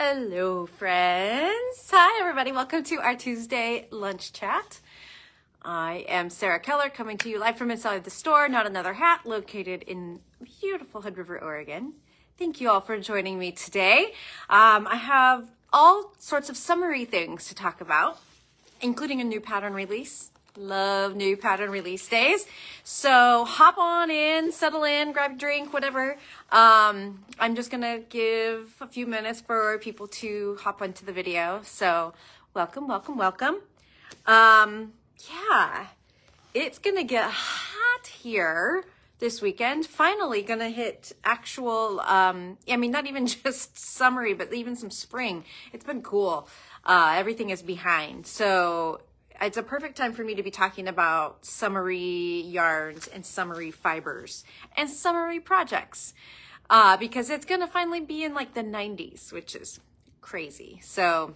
Hello, friends. Hi, everybody. Welcome to our Tuesday lunch chat. I am Sarah Keller coming to you live from inside the store, Knot Another Hat, located in beautiful Hood River, Oregon. Thank you all for joining me today. Um, I have all sorts of summary things to talk about, including a new pattern release. Love new pattern release days. So hop on in, settle in, grab a drink, whatever. Um, I'm just gonna give a few minutes for people to hop onto the video. So welcome, welcome, welcome. Um, yeah, it's gonna get hot here this weekend. Finally gonna hit actual, um, I mean, not even just summery, but even some spring. It's been cool. Uh, everything is behind. So it's a perfect time for me to be talking about summery yarns and summery fibers and summery projects uh, because it's going to finally be in like the 90s, which is crazy. So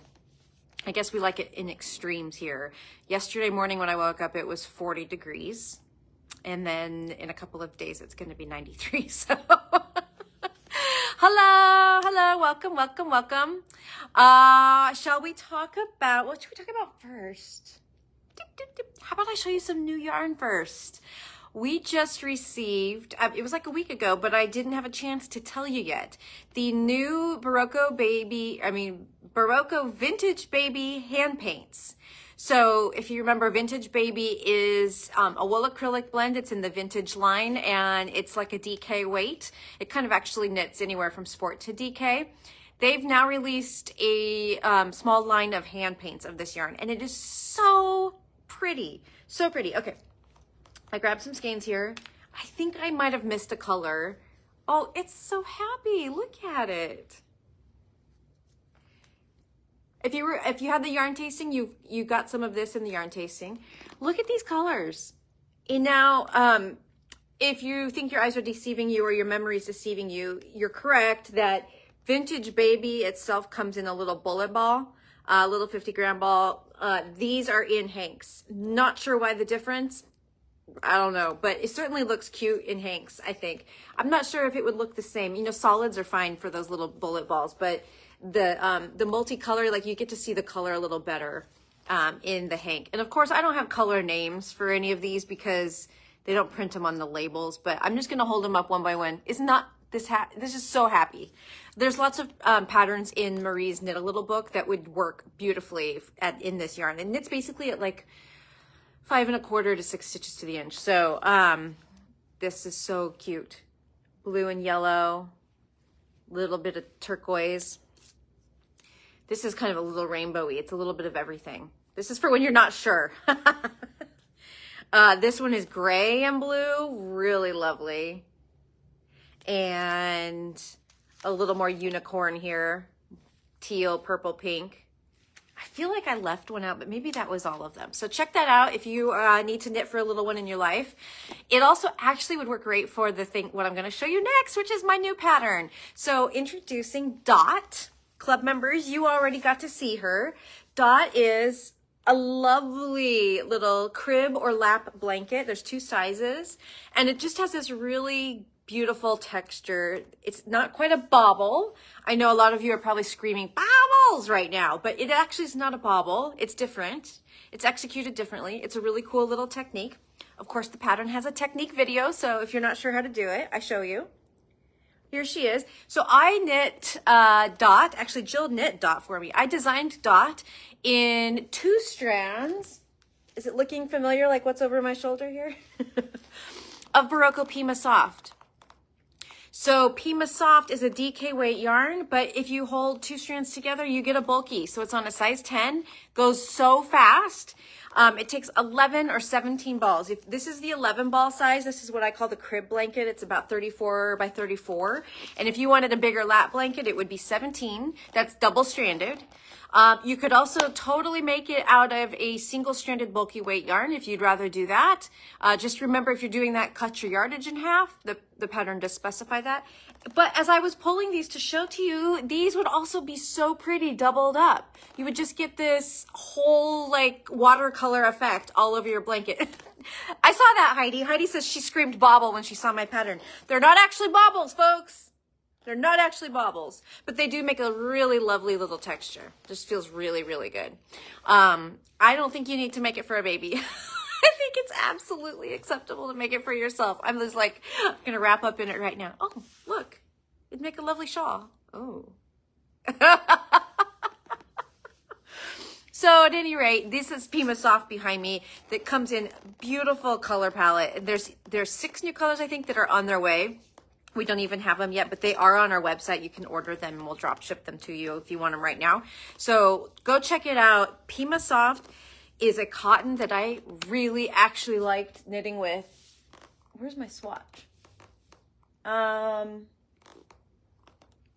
I guess we like it in extremes here. Yesterday morning when I woke up, it was 40 degrees. And then in a couple of days, it's going to be 93. So hello, hello, welcome, welcome, welcome. Uh, shall we talk about, what should we talk about first? How about I show you some new yarn first? We just received, uh, it was like a week ago, but I didn't have a chance to tell you yet. The new Berroco Baby, I mean, Berroco Vintage Baby hand paints. So if you remember, Vintage Baby is um, a wool acrylic blend. It's in the vintage line and it's like a DK weight. It kind of actually knits anywhere from sport to DK. They've now released a um, small line of hand paints of this yarn and it is so pretty. So pretty. Okay. I grabbed some skeins here. I think I might have missed a color. Oh, it's so happy. Look at it. If you were if you had the yarn tasting, you you got some of this in the yarn tasting. Look at these colors. And now um if you think your eyes are deceiving you or your memory is deceiving you, you're correct that Vintage Baby itself comes in a little bullet ball, a little 50 gram ball. Uh, these are in Hanks. Not sure why the difference. I don't know, but it certainly looks cute in Hanks, I think. I'm not sure if it would look the same. You know, solids are fine for those little bullet balls, but the um, the multicolor, like you get to see the color a little better um, in the Hank. And of course, I don't have color names for any of these because they don't print them on the labels, but I'm just going to hold them up one by one. Isn't not this this is so happy. There's lots of um, patterns in Marie's Knit a Little book that would work beautifully at in this yarn. And it's basically at like five and a quarter to six stitches to the inch. So um, this is so cute. Blue and yellow, little bit of turquoise. This is kind of a little rainbowy. It's a little bit of everything. This is for when you're not sure. uh, this one is gray and blue, really lovely. And a little more unicorn here. Teal, purple, pink. I feel like I left one out, but maybe that was all of them. So check that out if you uh, need to knit for a little one in your life. It also actually would work great for the thing, what I'm going to show you next, which is my new pattern. So introducing Dot. Club members, you already got to see her. Dot is a lovely little crib or lap blanket. There's two sizes and it just has this really beautiful texture. It's not quite a bauble. I know a lot of you are probably screaming baubles right now, but it actually is not a bauble. It's different. It's executed differently. It's a really cool little technique. Of course, the pattern has a technique video, so if you're not sure how to do it, I show you. Here she is. So I knit uh, Dot, actually Jill knit Dot for me. I designed Dot in two strands. Is it looking familiar like what's over my shoulder here? of Berroco Pima Soft. So Pima Soft is a DK weight yarn, but if you hold two strands together, you get a bulky. So it's on a size 10, goes so fast. Um, it takes 11 or 17 balls. If this is the 11 ball size, this is what I call the crib blanket. It's about 34 by 34. And if you wanted a bigger lap blanket, it would be 17. That's double stranded. Um, you could also totally make it out of a single stranded bulky weight yarn if you'd rather do that. Uh, just remember if you're doing that, cut your yardage in half. The, the pattern does specify that. But as I was pulling these to show to you, these would also be so pretty doubled up. You would just get this whole like watercolor effect all over your blanket. I saw that, Heidi. Heidi says she screamed bobble when she saw my pattern. They're not actually bobbles, folks. They're not actually baubles, but they do make a really lovely little texture. Just feels really, really good. Um, I don't think you need to make it for a baby. Think it's absolutely acceptable to make it for yourself. I'm just like, I'm going to wrap up in it right now. Oh, look, it'd make a lovely shawl. Oh. so at any rate, this is Pima Soft behind me that comes in beautiful color palette. There's, there's six new colors, I think, that are on their way. We don't even have them yet, but they are on our website. You can order them and we'll drop ship them to you if you want them right now. So go check it out. Pima Soft is a cotton that I really actually liked knitting with. Where's my swatch? Um,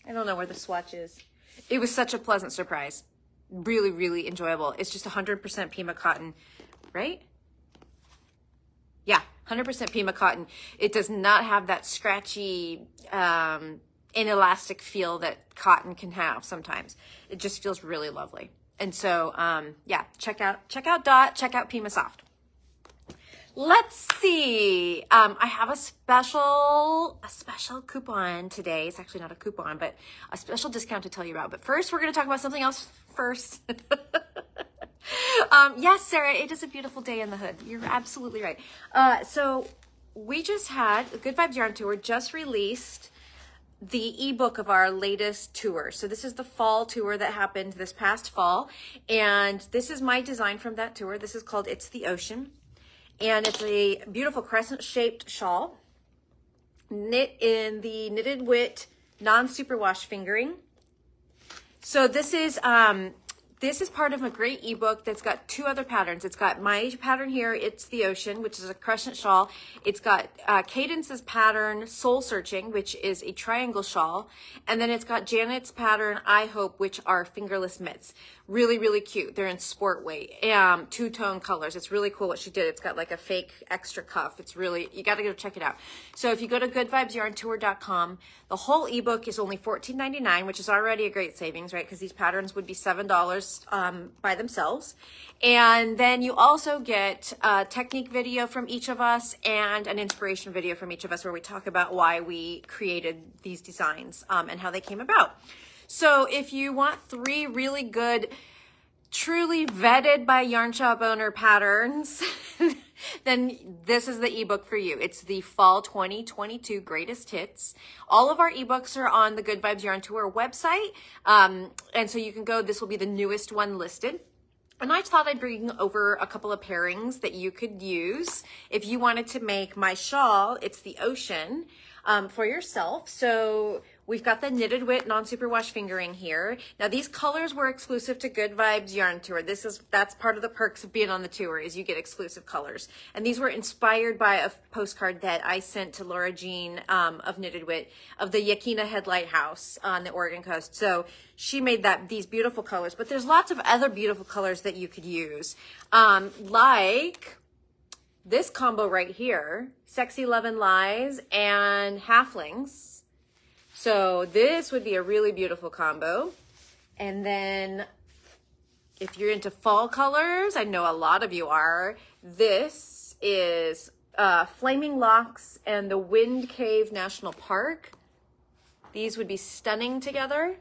I don't know where the swatch is. It was such a pleasant surprise. Really, really enjoyable. It's just 100% Pima cotton, right? Yeah, 100% Pima cotton. It does not have that scratchy, um, inelastic feel that cotton can have sometimes. It just feels really lovely. And so, um, yeah, check out, check out Dot, check out Pima Soft. Let's see. Um, I have a special, a special coupon today. It's actually not a coupon, but a special discount to tell you about. But first, we're going to talk about something else first. um, yes, Sarah, it is a beautiful day in the hood. You're absolutely right. Uh, so we just had Good Vibes Yarn Tour just released the ebook of our latest tour. So this is the fall tour that happened this past fall. And this is my design from that tour. This is called It's the Ocean. And it's a beautiful crescent shaped shawl knit in the Knitted Wit non-superwash fingering. So this is um, this is part of a great ebook that's got two other patterns. It's got my pattern here, It's the Ocean, which is a crescent shawl. It's got uh, Cadence's pattern, Soul Searching, which is a triangle shawl. And then it's got Janet's pattern, I Hope, which are fingerless mitts. Really, really cute. They're in sport weight, um, two-tone colors. It's really cool what she did. It's got like a fake extra cuff. It's really, you got to go check it out. So if you go to goodvibesyarntour.com, the whole ebook is only $14.99, which is already a great savings, right? Because these patterns would be $7 um, by themselves. And then you also get a technique video from each of us and an inspiration video from each of us where we talk about why we created these designs um, and how they came about. So if you want three really good, truly vetted by Yarn Shop owner patterns, then this is the ebook for you. It's the Fall 2022 Greatest Hits. All of our ebooks are on the Good Vibes Yarn Tour website. Um, and so you can go, this will be the newest one listed. And I thought I'd bring over a couple of pairings that you could use if you wanted to make my shawl, it's the ocean, um, for yourself. So We've got the Knitted Wit non-superwash fingering here. Now these colors were exclusive to Good Vibes Yarn Tour. This is, that's part of the perks of being on the tour is you get exclusive colors. And these were inspired by a postcard that I sent to Laura Jean um, of Knitted Wit of the Yaquina Head Lighthouse on the Oregon coast. So she made that these beautiful colors, but there's lots of other beautiful colors that you could use. Um, like this combo right here, Sexy Love and Lies and Halflings so this would be a really beautiful combo. And then if you're into fall colors, I know a lot of you are, this is uh, Flaming Locks and the Wind Cave National Park. These would be stunning together.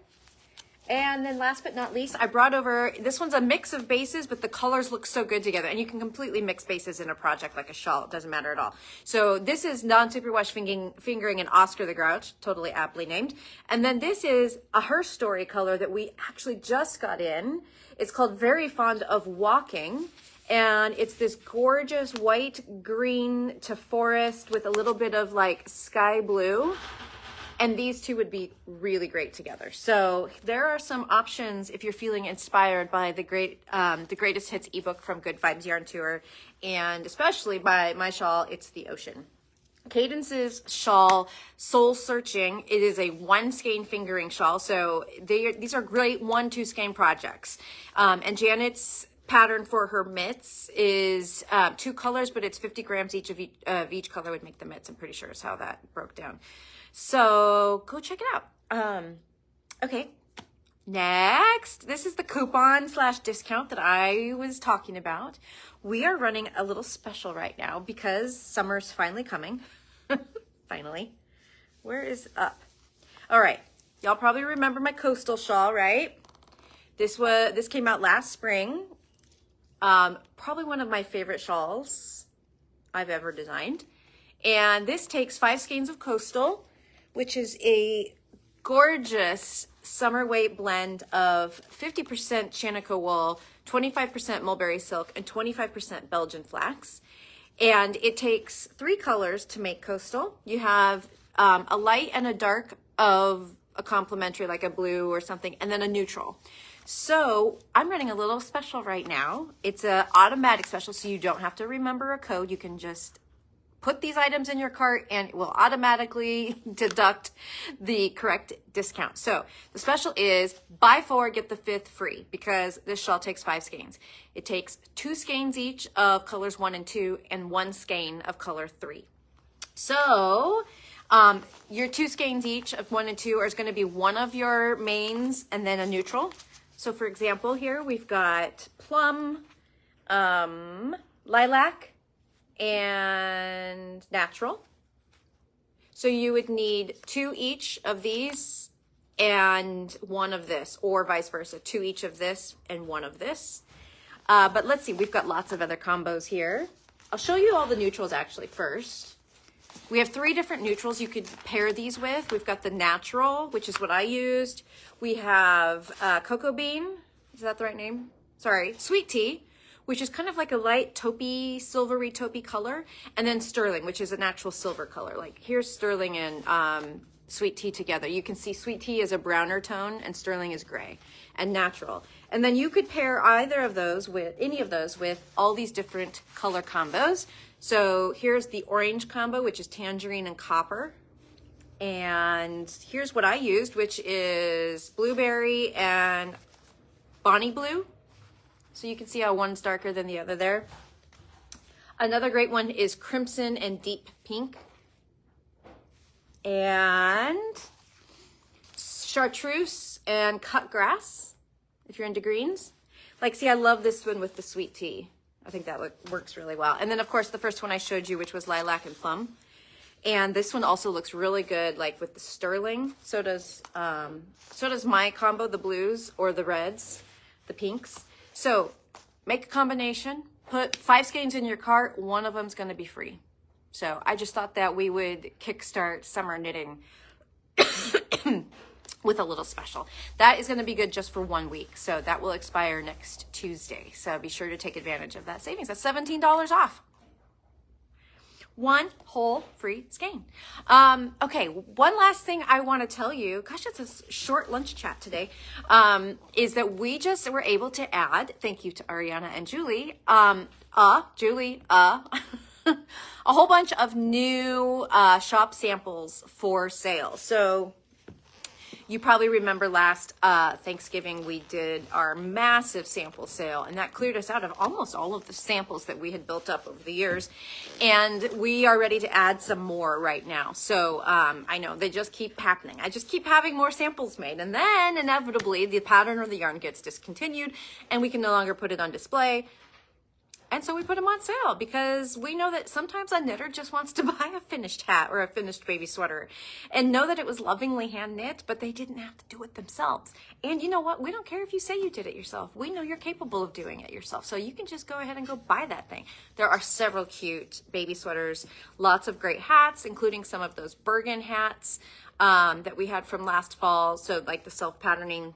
And then last but not least, I brought over, this one's a mix of bases, but the colors look so good together. And you can completely mix bases in a project like a shawl. It doesn't matter at all. So this is non-superwash fingering, fingering and Oscar the Grouch, totally aptly named. And then this is a Her Story color that we actually just got in. It's called Very Fond of Walking. And it's this gorgeous white green to forest with a little bit of like sky blue and these two would be really great together. So there are some options if you're feeling inspired by the great, um, the greatest hits ebook from Good Vibes Yarn Tour, and especially by my shawl, It's the Ocean. Cadence's shawl, Soul Searching, it is a one skein fingering shawl. So they, these are great one, two skein projects. Um, and Janet's pattern for her mitts is uh, two colors, but it's 50 grams each of each, of each color would make the mitts. I'm pretty sure is how that broke down. So go check it out. Um, okay. Next, this is the coupon slash discount that I was talking about. We are running a little special right now because summer's finally coming. finally. Where is up? All right. Y'all probably remember my coastal shawl, right? This was this came out last spring. Um, probably one of my favorite shawls I've ever designed. And this takes five skeins of coastal, which is a gorgeous summer weight blend of 50% Chanico wool, 25% mulberry silk, and 25% Belgian flax. And it takes three colors to make coastal. You have um, a light and a dark of a complementary, like a blue or something, and then a neutral. So I'm running a little special right now. It's an automatic special, so you don't have to remember a code. You can just put these items in your cart and it will automatically deduct the correct discount. So the special is buy four, get the fifth free because this shawl takes five skeins. It takes two skeins each of colors one and two and one skein of color three. So um, your two skeins each of one and two is going to be one of your mains and then a neutral. So for example, here we've got plum, um, lilac, and natural. So you would need two each of these and one of this, or vice versa, two each of this and one of this. Uh, but let's see, we've got lots of other combos here. I'll show you all the neutrals actually first. We have three different neutrals you could pair these with. We've got the natural, which is what I used. We have uh, cocoa bean. Is that the right name? Sorry, sweet tea, which is kind of like a light taupey, silvery taupey color. And then sterling, which is a natural silver color. Like here's sterling and um, sweet tea together. You can see sweet tea is a browner tone and sterling is gray and natural. And then you could pair either of those with any of those with all these different color combos. So here's the orange combo, which is tangerine and copper. And here's what I used, which is blueberry and Bonnie blue. So you can see how one's darker than the other there. Another great one is crimson and deep pink. And chartreuse and cut grass, if you're into greens. Like, see, I love this one with the sweet tea. I think that works really well. And then of course the first one I showed you, which was lilac and plum. And this one also looks really good, like with the sterling. So does, um, so does my combo, the blues or the reds, the pinks. So make a combination, put five skeins in your cart. One of them's going to be free. So I just thought that we would kickstart summer knitting with a little special. That is going to be good just for one week. So that will expire next Tuesday. So be sure to take advantage of that savings. That's $17 off. One whole free skein. Um, okay, one last thing I want to tell you, gosh, it's a short lunch chat today, um, is that we just were able to add, thank you to Ariana and Julie, um, uh, Julie, uh, a whole bunch of new uh, shop samples for sale. So you probably remember last uh, Thanksgiving we did our massive sample sale, and that cleared us out of almost all of the samples that we had built up over the years. And we are ready to add some more right now. So um, I know they just keep happening. I just keep having more samples made, and then inevitably the pattern or the yarn gets discontinued, and we can no longer put it on display. And so we put them on sale because we know that sometimes a knitter just wants to buy a finished hat or a finished baby sweater and know that it was lovingly hand knit, but they didn't have to do it themselves. And you know what? We don't care if you say you did it yourself. We know you're capable of doing it yourself. So you can just go ahead and go buy that thing. There are several cute baby sweaters, lots of great hats, including some of those Bergen hats um, that we had from last fall. So like the self-patterning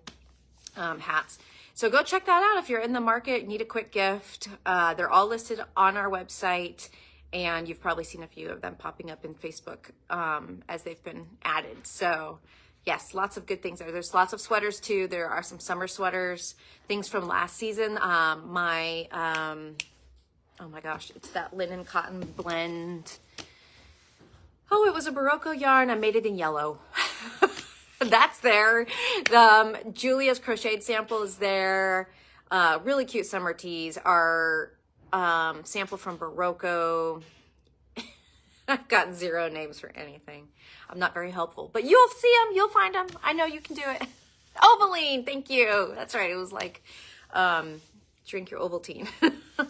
um, hats. So go check that out if you're in the market, need a quick gift. Uh, they're all listed on our website, and you've probably seen a few of them popping up in Facebook um, as they've been added. So yes, lots of good things there. There's lots of sweaters too. There are some summer sweaters, things from last season. Um, my, um, oh my gosh, it's that linen cotton blend. Oh, it was a Berroco yarn. I made it in yellow. that's there. Um, Julia's crocheted sample is there. Uh, really cute summer tees. Our um, sample from Berroco. I've got zero names for anything. I'm not very helpful, but you'll see them. You'll find them. I know you can do it. Ovaline, thank you. That's right. It was like, um, drink your Ovaltine. uh,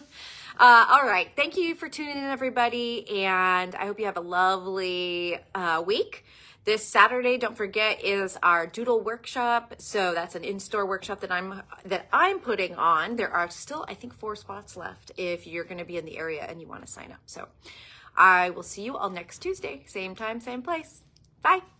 all right. Thank you for tuning in, everybody. And I hope you have a lovely uh, week. This Saturday, don't forget, is our doodle workshop. So that's an in-store workshop that I'm that I'm putting on. There are still, I think, four spots left if you're going to be in the area and you want to sign up. So I will see you all next Tuesday, same time, same place. Bye.